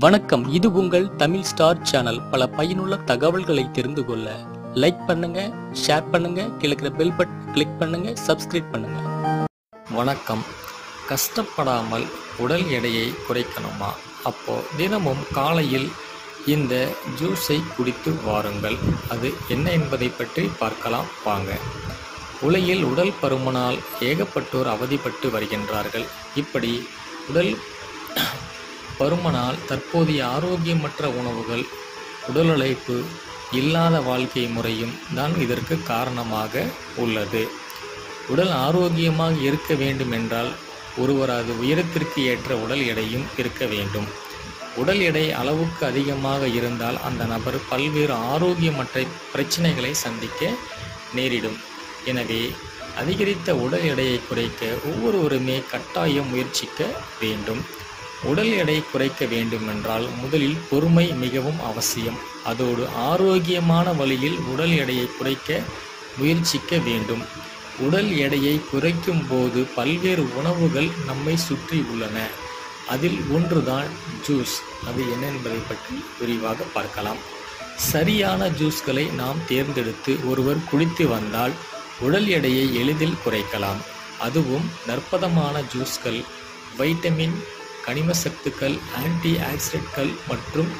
வணக்கம். இது உங்கள் தமிழ் ஸ்டார் சேனல். பல பயனுள்ள தகவல்களை தெரிந்து கொள்ள லைக் பண்ணுங்க ஷேர் பண்ணுங்க கிழக்கிற பெல் பட்டன் கிளிக் பண்ணுங்க சப்ஸ்கிரைப் பண்ணுங்க. வணக்கம். கஷ்டப்படாமல் உடல் எடையை குறைக்கணுமா? அப்போ தினமும் காலையில் இந்த ஜூஸை குடித்து வாருங்கள். அது என்ன என்பதை பற்றி பார்க்கலாம். வாங்க. உலகில் உடல் பருமனால் ஏகப்பட்டோர் அவதிப்பட்டு வருகின்றார்கள். இப்படி உடல் பருமனால் தற்போதைய ஆரோக்கியமற்ற உணவுகள் உடல் உழைப்பு இல்லாத வாழ்க்கை முறையும் தான் இதற்கு காரணமாக உள்ளது. உடல் ஆரோக்கியமாக இருக்க வேண்டுமென்றால் ஒருவரது உயரத்திற்கு ஏற்ற உடல் எடையும் இருக்க வேண்டும். உடல் எடை அளவுக்கு அதிகமாக இருந்தால் அந்த நபர் பல்வேறு ஆரோக்கியமற்ற பிரச்சனைகளை சந்திக்க நேரிடும். எனவே அதிகரித்த உடல் எடையை குறைக்க ஒவ்வொருவருமே கட்டாயம் முயற்சிக்க வேண்டும். உடல் எடை குறைக்க வேண்டுமென்றால் முதலில் பொறுமை மிகவும் அவசியம். அதோடு ஆரோக்கியமான வழியில் உடல் எடையை குறைக்க முயற்சிக்க வேண்டும். உடல் எடையை குறைக்கும் போது பல்வேறு உணவுகள் நம்மை சுற்றி உள்ளன. அதில் ஒன்றுதான் ஜூஸ். அது என்ன என்பதை பற்றி விரிவாக பார்க்கலாம். சரியான ஜூஸ்களை நாம் தேர்ந்தெடுத்து ஒருவர் குடித்து வந்தால் உடல் எடையை எளிதில் குறைக்கலாம். அதுவும் நற்பதமான ஜூஸ்கள் வைட்டமின் கனிம சத்துக்கள் ஆன்டி ஆக்சிடென்ட்கள் மற்றும்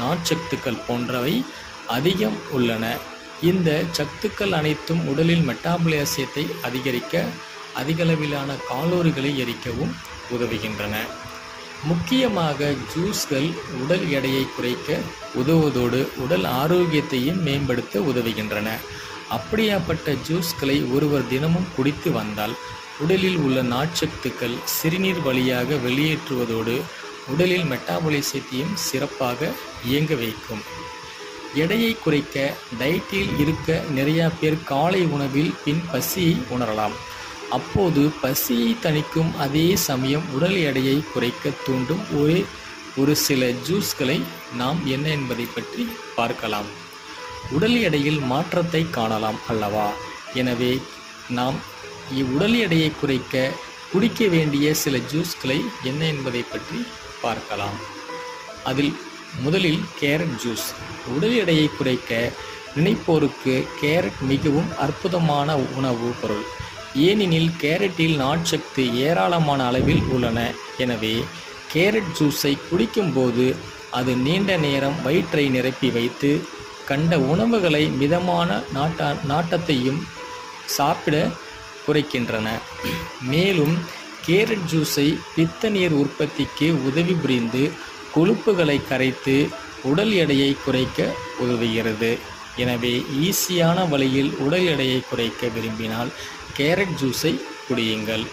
நார்ச்சத்துக்கள் போன்றவை அதிகம் உள்ளன. இந்த சத்துக்கள் அனைத்தும் உடலில் மெட்டாபலிசத்தை அதிகரிக்க அதிகளவிலான காலோரிகளை எரிக்கவும் உதவுகின்றன. முக்கியமாக ஜூஸ்கள் உடல் எடையை குறைக்க உதவுவதோடு உடல் ஆரோக்கியத்தையும் மேம்படுத்த உதவுகின்றன. அப்படியாப்பட்ட ஜூஸ்களை ஒருவர் தினமும் குடித்து வந்தால் உடலில் உள்ள நாட்சத்துக்கள் சிறுநீர் வழியாக வெளியேற்றுவதோடு உடலில் மெட்டாபாலிசத்தையும் சிறப்பாக இயங்க வைக்கும். எடையை குறைக்க டயட்டில் இருக்க நிறையா பேர் காலை உணவில் பின் பசியை உணரலாம். அப்போது பசியை தணிக்கும் அதே சமயம் உடல் எடையை குறைக்க தூண்டும் ஒரு ஒரு சில ஜூஸ்களை நாம் என்ன என்பதை பற்றி பார்க்கலாம். உடல் எடையில் மாற்றத்தை காணலாம் அல்லவா? எனவே நாம் இவ்வுடல் எடையை குறைக்க குடிக்க வேண்டிய சில ஜூஸ்களை என்ன என்பதை பற்றி பார்க்கலாம். அதில் முதலில் கேரட் ஜூஸ். உடல் எடையை குறைக்க நினைப்போருக்கு கேரட் மிகவும் அற்புதமான உணவு பொருள். ஏனெனில் கேரட்டில் நாட்சத்து ஏராளமான அளவில் உள்ளன. எனவே கேரட் ஜூஸை குடிக்கும்போது அது நீண்ட நேரம் வயிற்றை நிரப்பி வைத்து கண்ட உணவுகளை மிதமான நாட்டா நாட்டத்தையும் சாப்பிட குறைக்கின்றன. மேலும் கேரட் ஜூஸை பித்த நீர் உற்பத்திக்கு உதவி புரிந்து கொழுப்புகளை கரைத்து உடல் எடையை குறைக்க உதவுகிறது. எனவே ஈஸியான வழியில் உடல் எடையை குறைக்க விரும்பினால் கேரட் ஜூஸை குடியுங்கள்.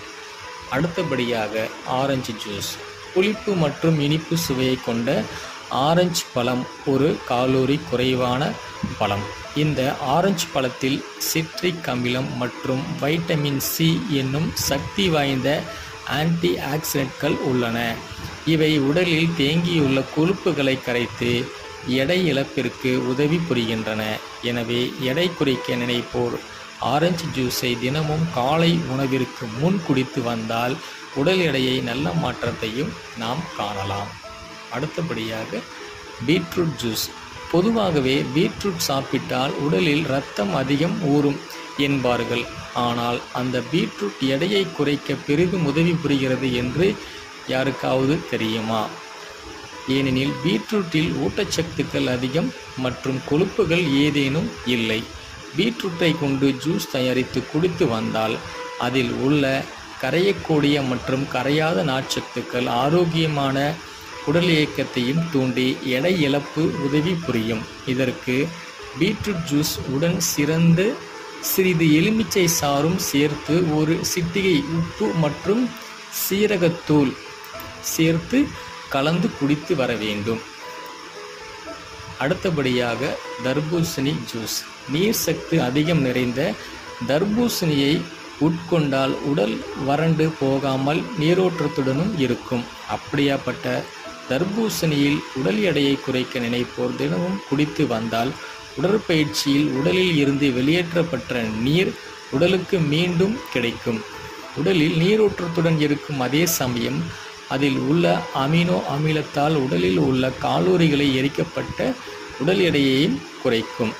அடுத்தபடியாக ஆரஞ்சு ஜூஸ். புளிப்பு மற்றும் இனிப்பு சுவையை கொண்ட ஆரஞ்சு பழம் ஒரு காலோரி குறைவான பழம். இந்த ஆரஞ்சு பழத்தில் சிட்ரிக் அமிலம் மற்றும் வைட்டமின் சி என்னும் சக்தி வாய்ந்த ஆன்டி ஆக்சிடென்ட்கள் உள்ளன. இவை உடலில் தேங்கியுள்ள கொழுப்புகளை கரைத்து எடை இழப்பிற்கு உதவி புரிகின்றன. எனவே எடை குறைக்க நினைப்போர் ஆரஞ்சு ஜூஸை தினமும் காலை உணவிற்கு முன் குடித்து வந்தால் உடல் எடையை நல்ல மாற்றத்தையும் நாம் காணலாம். அடுத்தபடியாக பீட்ரூட் ஜூஸ். பொதுவாகவே பீட்ரூட் சாப்பிட்டால் உடலில் ரத்தம் அதிகம் ஊறும் என்பார்கள். ஆனால் அந்த பீட்ரூட் எடையை குறைக்க பெரிதும் உதவி புரிகிறது என்று யாருக்காவது தெரியுமா? ஏனெனில் பீட்ரூட்டில் ஊட்டச்சத்துக்கள் அதிகம் மற்றும் கொழுப்புகள் ஏதேனும் இல்லை. பீட்ரூட்டை கொண்டு ஜூஸ் தயாரித்து குடித்து வந்தால் அதில் உள்ள கரையக்கூடிய மற்றும் கரையாத நார்ச்சத்துக்கள் ஆரோக்கியமான உடல் இயக்கத்தையும் தூண்டி எடை இழப்பு உதவி புரியும். இதற்கு பீட்ரூட் ஜூஸ் உடன் சிறந்து சிறிது எலுமிச்சை சாறும் சேர்த்து ஒரு சிட்டிகை உப்பு மற்றும் சீரகத்தூள் சேர்த்து கலந்து குடித்து வர வேண்டும். அடுத்தபடியாக தர்பூசணி ஜூஸ். நீர் சத்து அதிகம் நிறைந்த தர்பூசணியை உட்கொண்டால் உடல் வறண்டு போகாமல் நீரோற்றத்துடனும் இருக்கும். அப்படியாப்பட்ட தர்பூசணியில் உடல் எடையை குறைக்க நினைப்போர் தினமும் குடித்து வந்தால் உடற்பயிற்சியில் உடலில் இருந்து வெளியேற்றப்பட்ட நீர் உடலுக்கு மீண்டும் கிடைக்கும். உடலில் நீரூற்றத்துடன் இருக்கும் அதே சமயம் அதில் உள்ள அமினோ அமிலத்தால் உடலில் உள்ள காலோரிகளை எரிக்கப்பட்ட உடல் எடையையும் குறைக்கும்.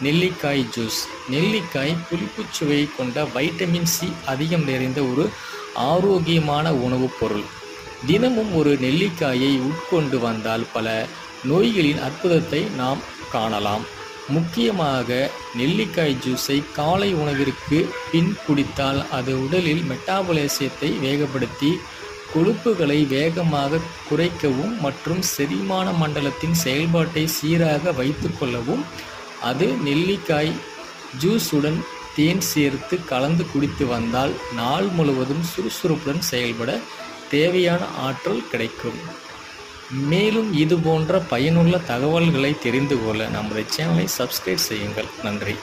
நெல்லிக்காய் ஜூஸ். நெல்லிக்காய் புளிப்புச் சுவையை கொண்ட வைட்டமின் சி அதிகம் நிறைந்த ஒரு ஆரோக்கியமான உணவுப் பொருள். தினமும் ஒரு நெல்லிக்காயை உட்கொண்டு வந்தால் பல நோய்களின் அற்புதத்தை நாம் காணலாம். முக்கியமாக நெல்லிக்காய் ஜூஸை காலை உணவிற்கு பின் குடித்தால் அது உடலில் மெட்டாபலேசியத்தை வேகப்படுத்தி கொழுப்புகளை வேகமாக குறைக்கவும் மற்றும் செரிமான மண்டலத்தின் செயல்பாட்டை சீராக வைத்துக்கொள்ளவும் அது நெல்லிக்காய் ஜூஸுடன் தேன் சேர்த்து கலந்து குடித்து வந்தால் நாள் முழுவதும் சுறுசுறுப்புடன் செயல்பட தேவையான ஆற்றல் கிடைக்கும். மேலும் இது போன்ற பயனுள்ள தகவல்களை தெரிந்து கொள்ள நமது சேனலை சப்ஸ்கிரைப் செய்யுங்கள். நன்றி.